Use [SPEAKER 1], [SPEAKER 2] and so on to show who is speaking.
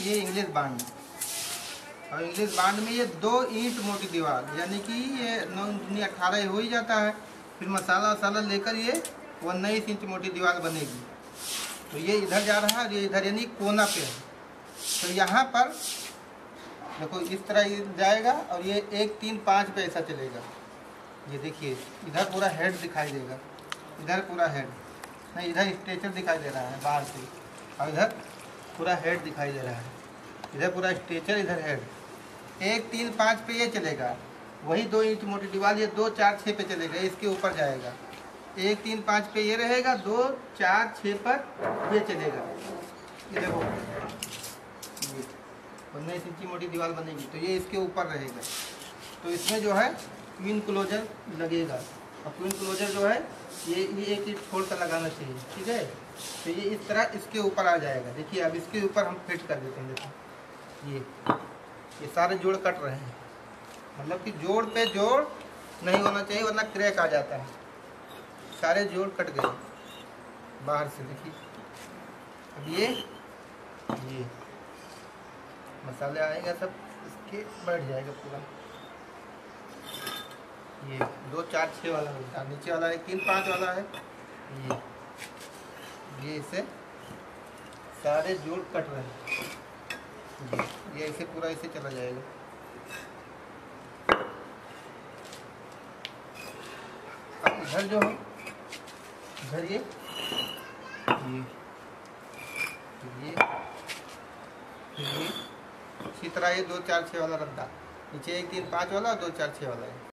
[SPEAKER 1] ये English bond और English bond में ये दो ईंट मोटी दीवार, यानी कि ये नौ दूनी अठारह हो ही जाता है। फिर मसाला वसाला लेकर ये उन्नीस इंच मोटी दीवार बनेगी। तो ये इधर जा रहा है और ये इधर यानी कोना पे है। तो यहाँ पर देखो, इस तरह जाएगा और ये एक, तीन, पाँच पे ऐसा चलेगा। ये देखिए, इधर पूरा हेड दिखाई देगा। इधर पूरा हेड नहीं, इधर स्ट्रेचर दिखाई दे रहा है, बाहर से। और इधर पूरा हेड दिखाई दे रहा है। इधर पूरा स्ट्रेचर इधर हेड एक, तीन, पाँच पे ये चलेगा। वही दो इंच मोटी दीवार, ये दो, चार छः पे चलेगा। इसके ऊपर जाएगा। एक, तीन, पाँच पे ये रहेगा। दो, चार छः पर ये चलेगा। ये देखो। उन्नीस इंची मोटी दीवार बनेगी। तो ये इसके ऊपर रहेगा। तो इसमें जो है क्वीन क्लोजर लगेगा। और क्वीन क्लोजर जो है, ये ये एक एक फोल्ड का लगाना चाहिए, ठीक है? तो ये इस तरह इसके ऊपर आ जाएगा। देखिए, अब इसके ऊपर हम फिट कर देते हैं, देखो। ये ये सारे जोड़ कट रहे हैं। मतलब कि जोड़ पे जोड़ नहीं होना चाहिए, वरना क्रैक आ जाता है। सारे जोड़ कट गए, बाहर से, देखिए। अब ये ये। मसाले आएगा सब, इसके बैठ जाएगा पूरा। ये दो, चार छः वाला है। नीचे वाला है, तीन, पाँच वाला है। ये ये इसे सारे जोड़ कट रहे हैं। ये ऐसे पूरा ऐसे चला जाएगा। अब इधर जो है, इधर ये ये ये ये। इसी तरह ये दो, चार छः वाला रद्दा नीचे एक, तीन, पाँच वाला, दो, चार छः वाला है।